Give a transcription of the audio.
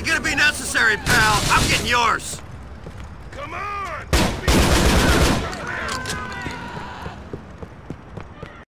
ain't gonna be necessary, pal. I'm getting yours. Come on!